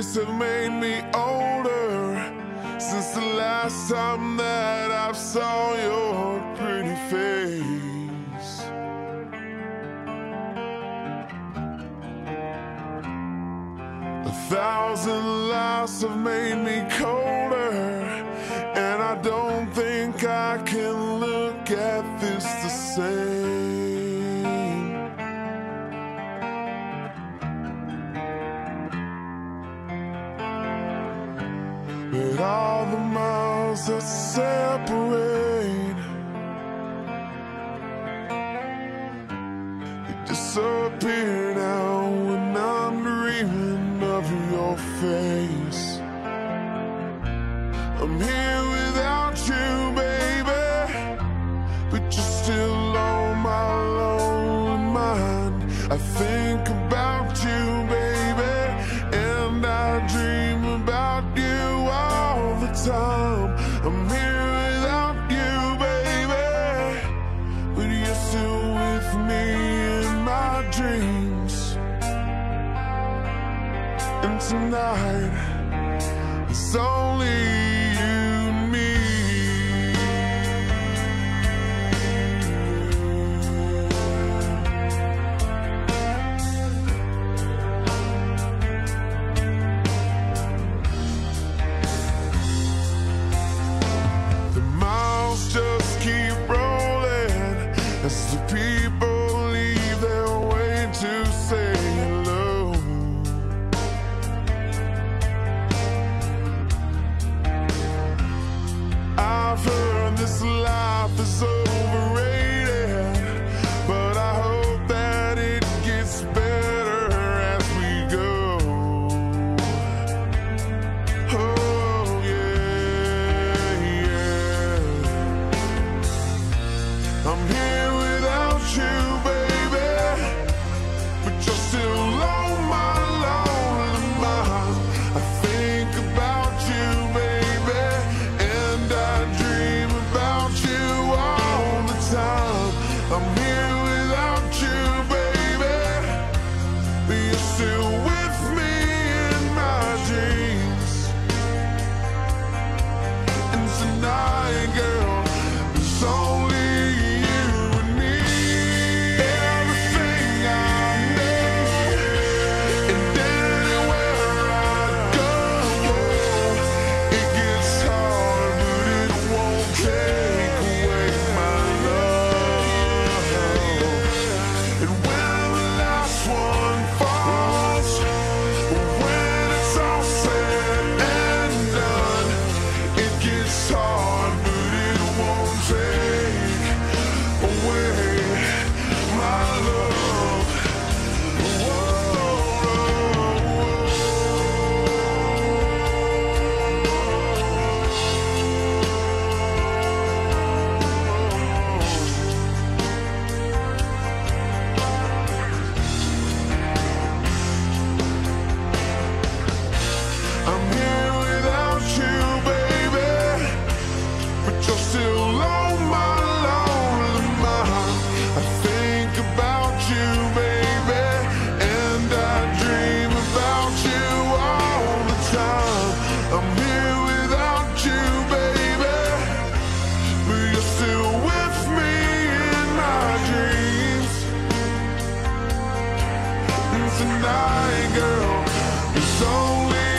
have made me older since the last time that I saw your pretty face. A thousand lies have made me colder, and I don't think I can look at this the same. All the miles that separate they disappear now when I'm dreaming of your face. I'm here without you, baby, but you're still on my lonely mind. I think about you, time. I'm here without you, baby, but you're still with me in my dreams. And tonight, it's only tonight, girl. It's only